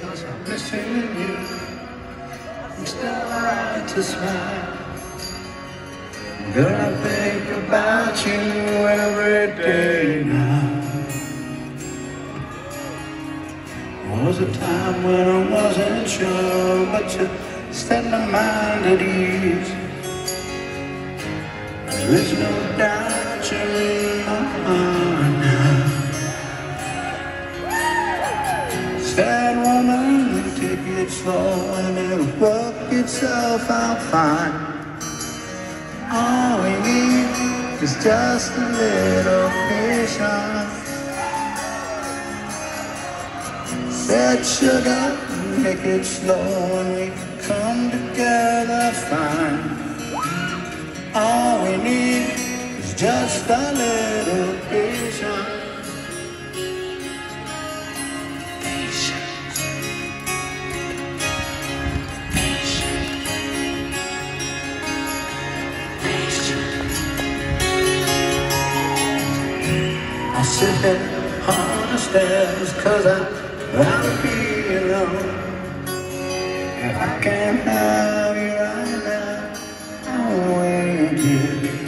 cause I'm missing you. I'm still right to smile. Girl, I think about you every day now. Was a time when I wasn't sure, but you set my mind at ease. There is no doubt you're Sad woman, take it slow and it'll work itself out fine. All we need is just a little patience. Said sugar, make it slow and we can come together fine. All we need is just a little patience. Sit on the stairs cause I'd rather be alone. If I can't have you right now, I'll wait here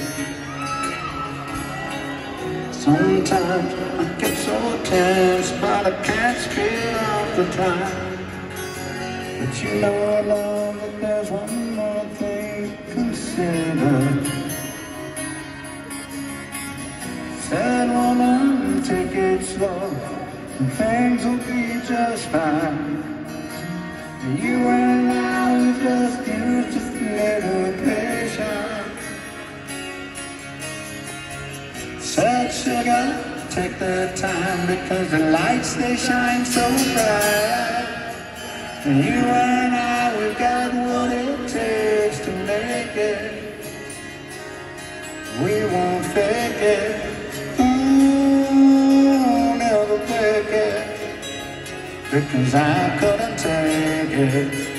Sometimes I get so tense but I can't speed off the time. But you know love that there's one more thing to consider take it slow, and things will be just fine. You and I, we just use just a little patience. Said sugar, take the time because the lights they shine so bright. And you and I, Because I couldn't take it.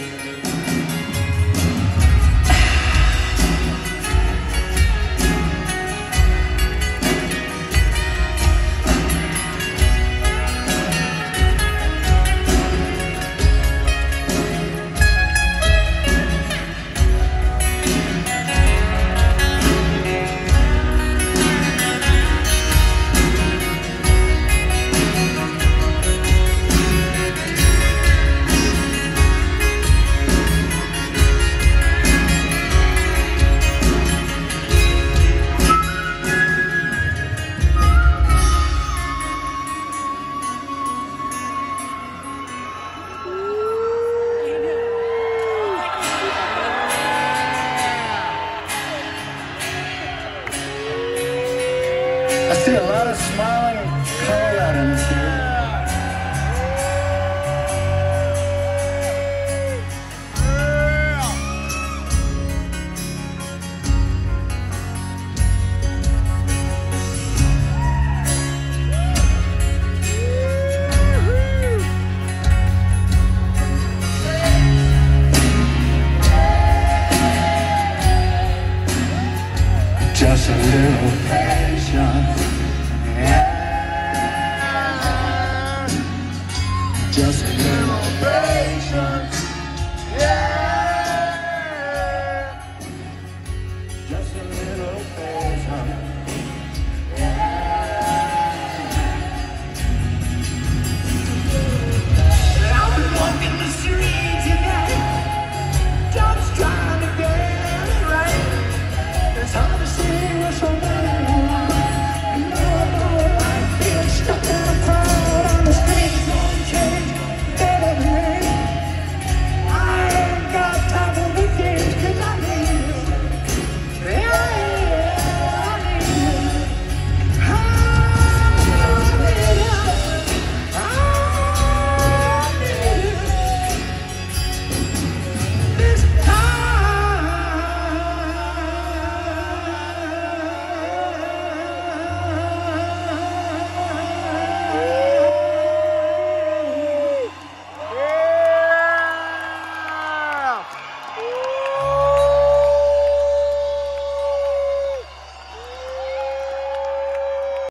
See a lot of smiling Coloradans